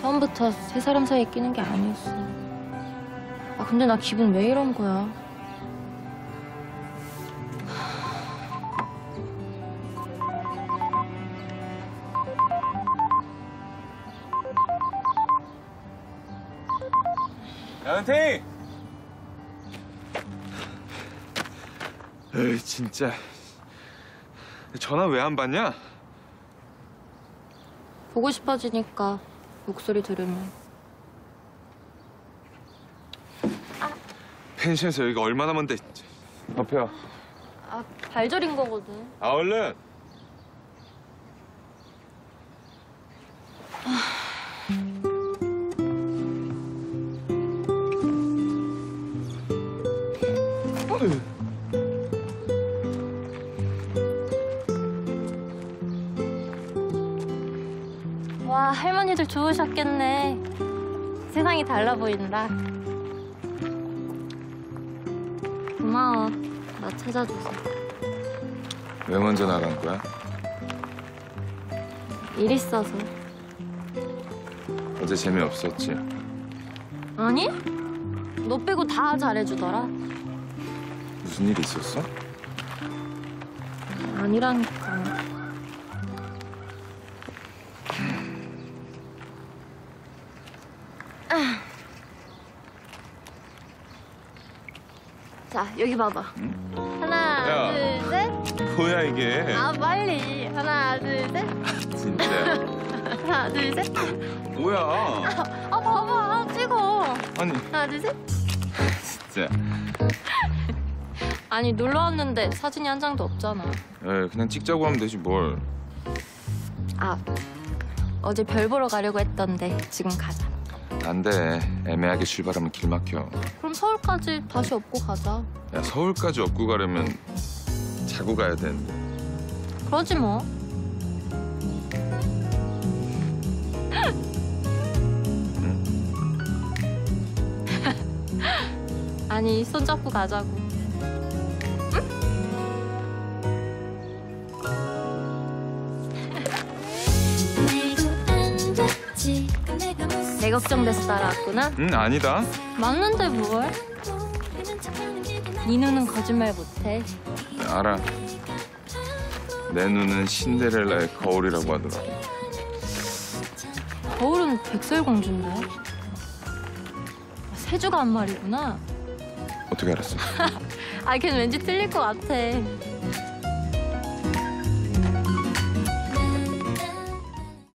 처음부터 세 사람 사이에 끼는 게 아니었어. 아, 근데 나 기분 왜 이런 거야? 야, 은퇴! 에이, 진짜. 전화 왜 안 받냐? 보고 싶어지니까 목소리 들으면. 펜션에서 여기가 얼마나 먼데. 어펴. 아, 발 저린 거거든. 아, 얼른. 와, 할머니들 좋으셨겠네. 세상이 달라 보인다. 고마워. 나 찾아줘서. 왜 먼저 나간 거야? 일 있어서. 어제 재미없었지? 아니? 너 빼고 다 잘해주더라. 무슨 일 있었어? 아니라니까. 자, 여기 봐봐. 하나, 야. 둘, 셋. 뭐야, 이게? 아, 빨리. 하나, 둘, 셋. 진짜. 하나, 둘, 셋. 뭐야? 아, 봐봐. 찍어. 아니, 하나, 둘, 셋. 진짜. 아니, 놀러 왔는데 사진이 한 장도 없잖아. 에이, 그냥 찍자고 하면 되지, 뭘. 아, 어제 별 보러 가려고 했던데 지금 가자. 안 돼. 애매하게 출발하면 길 막혀. 그럼 서울까지 다시 업고 가자. 야, 서울까지 업고 가려면 자고 가야 되는데. 그러지 뭐. 아니 손잡고 가자고. 내 걱정돼서 따라왔구나. 응, 아니다. 맞는데 뭘? 네 눈은 거짓말 못해. 알아. 내 눈은 신데렐라의 거울이라고 하더라고. 거울은 백설공주인데. 세주가 한 말이구나. 어떻게 알았어? 아, 걔는 왠지 틀릴 것 같아.